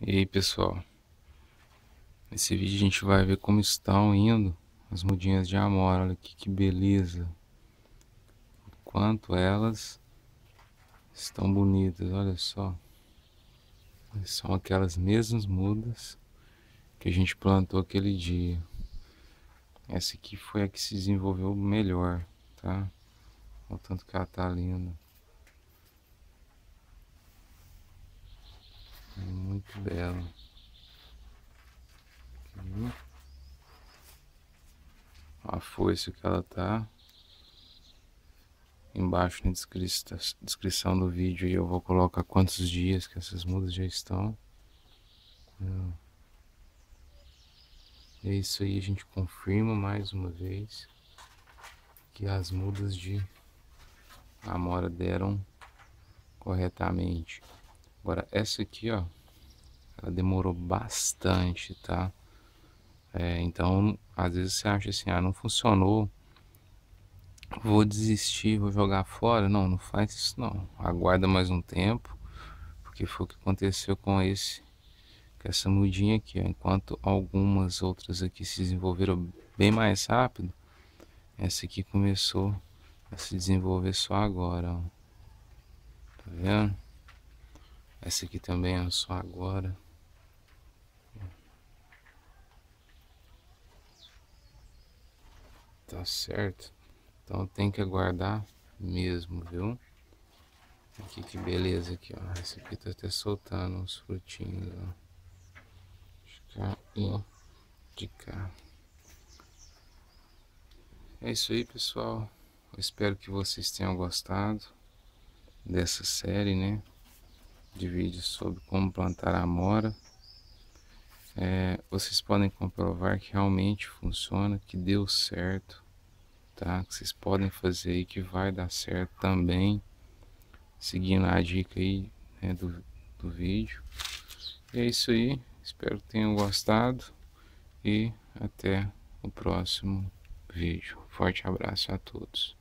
E aí pessoal, nesse vídeo a gente vai ver como estão indo as mudinhas de amora, olha aqui que beleza. Quanto elas estão bonitas, olha só. São aquelas mesmas mudas que a gente plantou aquele dia. Essa aqui foi a que se desenvolveu melhor, tá? O tanto que ela tá linda. Bela. Aqui. A foice que ela tá. Embaixo na descrição do vídeo aí eu vou colocar quantos dias que essas mudas já estão. É isso aí, a gente confirma mais uma vez que as mudas de amora deram corretamente. Agora essa aqui, ó, ela demorou bastante, tá? É, então, às vezes você acha assim, ah, não funcionou, vou desistir, vou jogar fora. Não, não faz isso não. Aguarda mais um tempo, porque foi o que aconteceu com esse, com essa mudinha aqui, ó. Enquanto algumas outras aqui se desenvolveram bem mais rápido, essa aqui começou a se desenvolver só agora, ó. Tá vendo? Essa aqui também é só agora. Tá certo? Então tem que aguardar mesmo, viu? Aqui que beleza aqui, ó. Esse aqui tá até soltando os frutinhos, ó. De cá e de cá. É isso aí, pessoal. Eu espero que vocês tenham gostado dessa série, né? De vídeos sobre como plantar amora é, vocês podem comprovar que realmente funciona, que deu certo, tá? Que vocês podem fazer aí que vai dar certo também, seguindo a dica aí né, do, do vídeo. E é isso aí, espero que tenham gostado e até o próximo vídeo. Forte abraço a todos.